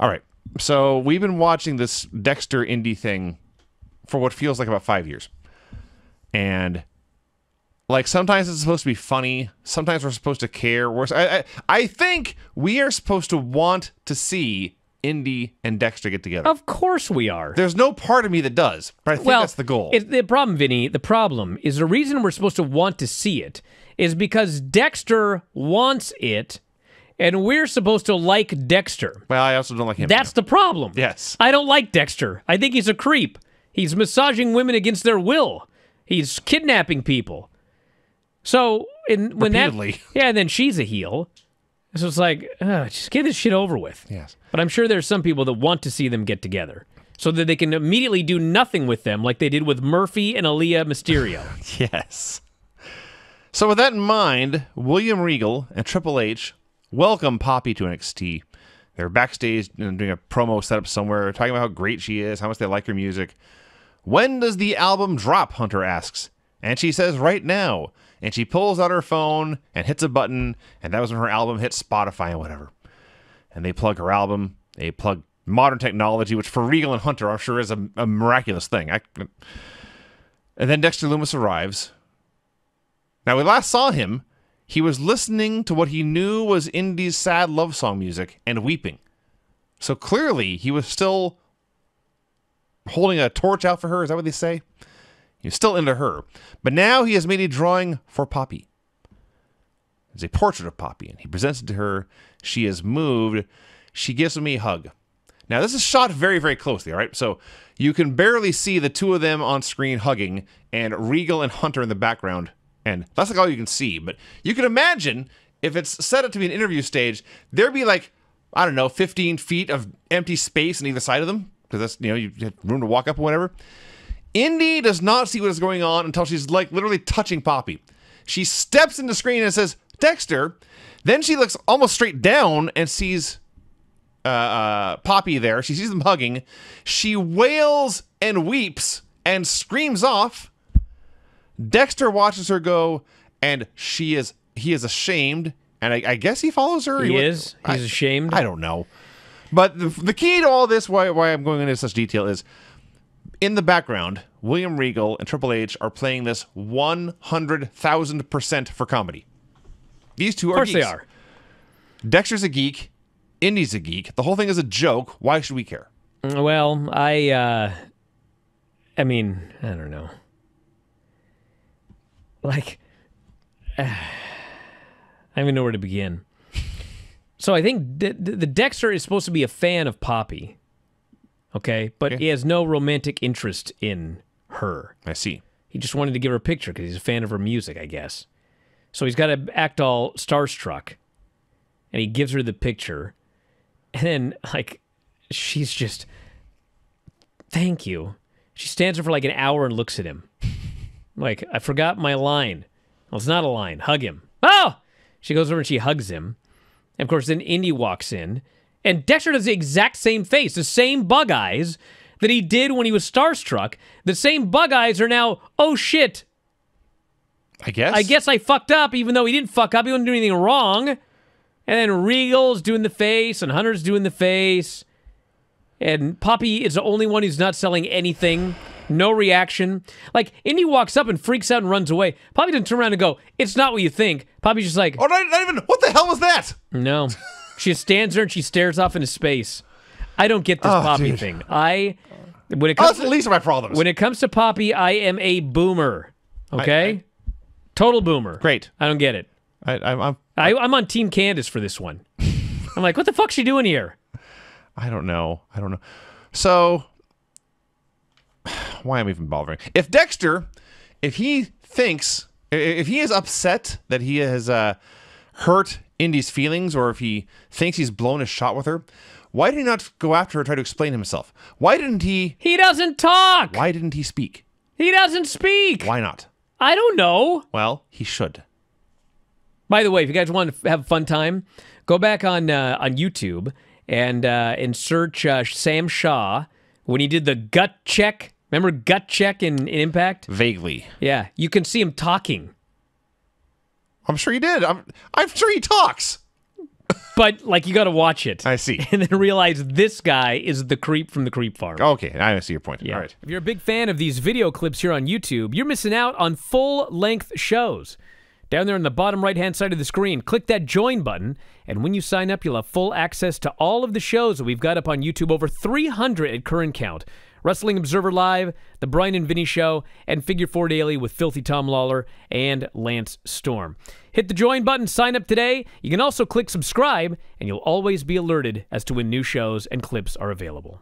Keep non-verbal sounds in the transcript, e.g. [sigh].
All right. So we've been watching this Dexter Indi thing for what feels like about five years. And like sometimes it's supposed to be funny, sometimes we're supposed to care. We're, I, I, I think we are supposed to want to see Indi and Dexter get together. Of course we are. There's no part of me that does, but I think well, that's the goal. It, the problem, Vinny, the problem is the reason we're supposed to want to see it is because Dexter wants it, and we're supposed to like Dexter. well, I also don't like him. That's the problem. Yes. I don't like Dexter. I think he's a creep. He's massaging women against their will. He's kidnapping people. So, in, when that, Repeatedly. [laughs] yeah, and then she's a heel. So it's like, just get this shit over with. Yes. But I'm sure there's some people that want to see them get together so that they can immediately do nothing with them like they did with Murphy and Aalyah Mysterio. [laughs] Yes. So with that in mind, William Regal and Triple H welcome Poppy to NXT. They're backstage doing a promo setup somewhere, talking about how great she is, how much they like her music. When does the album drop? Hunter asks. And she says, right now. And she pulls out her phone and hits a button, and that was when her album hit Spotify and whatever. And they plug her album. They plug modern technology, which for Regal and Hunter, I'm sure is a, a miraculous thing. I, and then Dexter Lumis arrives. Now, we last saw him. He was listening to what he knew was Indi's sad love song music and weeping. So clearly, he was still holding a torch out for her. Is that what they say? He was still into her. But now he has made a drawing for Poppy. It's a portrait of Poppy, and he presents it to her. She is moved. She gives me a hug. Now, this is shot very, very closely, all right? So you can barely see the two of them on screen hugging, and Regal and Hunter in the background. And that's like all you can see. But you can imagine if it's set up to be an interview stage, there'd be like, I don't know, 15 feet of empty space on either side of them. Because that's, you know, you have room to walk up or whatever. Indi does not see what is going on until she's like literally touching Poppy. She steps into the screen and says, Dexter. Then she looks almost straight down and sees uh, uh, Poppy there. She sees them hugging. She wails and weeps and screams off. Dexter watches her go, and she is he is ashamed, and I, I guess he follows her. He wa- is. He's I- ashamed. I don't know. But the, the key to all this, why, why I'm going into such detail, is in the background, William Regal and Triple H are playing this 100,000% for comedy. These two are. of course they are. Dexter's a geek. Indi's a geek. The whole thing is a joke. Why should we care? Well, I, uh, I mean, I don't know. Like, [sighs] I don't even know where to begin. [laughs] So I think D- the Dexter is supposed to be a fan of Poppy, okay, but Okay. he has no romantic interest in her. I see. He just wanted to give her a picture because he's a fan of her music, I guess. So he's got to act all starstruck, and he gives her the picture, and then like she's just, thank you. She stands there for like an hour and looks at him, like I forgot my line. Well, it's not a line. Hug him. Oh, she goes over and she hugs him, and of course then Indi walks in, and Dexter does the exact same face, the same bug eyes that he did when he was starstruck. The same bug eyes are now, oh shit, I guess. I guess I fucked up, even though he didn't fuck up. He didn't do anything wrong. And then Regal's doing the face, and Hunter's doing the face. And Poppy is the only one who's not selling anything. No reaction. Like, Indi walks up and freaks out and runs away. Poppy doesn't turn around and go, It's not what you think. Poppy's just like, Oh, not, not even. What the hell was that? No. [laughs] She just stands there and she stares off into space. I don't get this Oh, Poppy dude. thing. I, when it Oh, comes that's the to, least of my problems. when it comes to Poppy, I am a boomer. Okay? Total boomer. Great. I don't get it. I, I'm, I'm. I, I'm on Team Candice for this one. I'm like, what the fuck's she doing here? I don't know. I don't know. So, why am I even bothering? If Dexter, if he thinks, if he is upset that he has uh, hurt Indi's feelings, or if he thinks he's blown a shot with her, why did he not go after her and try to explain himself? Why didn't he? He doesn't talk. Why didn't he speak? He doesn't speak. Why not? I don't know. Well, he should. By the way, if you guys want to have a fun time, go back on uh, on YouTube and uh, and search uh, Sam Shaw when he did the gut check. Remember gut check in, in Impact? Vaguely. Yeah, you can see him talking. I'm sure he did. I'm, I'm sure he talks. but like you got to watch it. I see. [laughs] And then realize this guy is the creep from the creep farm. Okay, I see your point. All right. If you're a big fan of these video clips here on YouTube, you're missing out on full length shows. Down there on the bottom right hand side of the screen, click that join button, and when you sign up, you'll have full access to all of the shows that we've got up on YouTube, over 300 at current count. Wrestling Observer Live, The Bryan and Vinny Show, and Figure 4 Daily with Filthy Tom Lawler and Lance Storm. Hit the join button, sign up today. You can also click subscribe, and you'll always be alerted as to when new shows and clips are available.